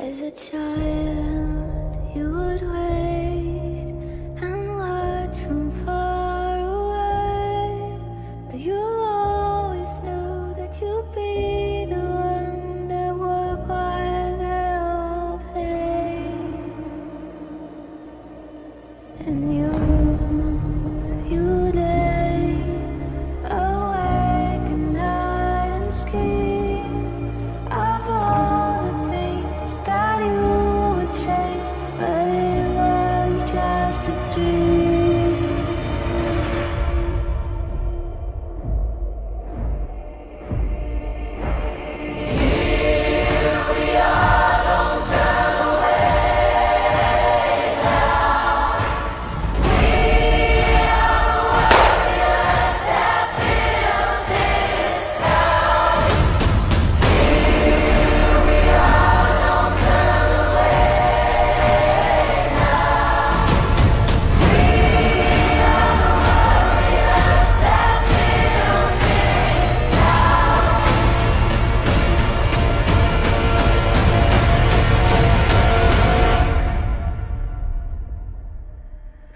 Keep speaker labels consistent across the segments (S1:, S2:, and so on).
S1: As a child, you would wait and watch from far away. But you always knew that you'd be the one that would quiet they all play. And you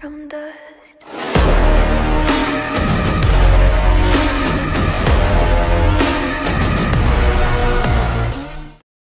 S1: from dust.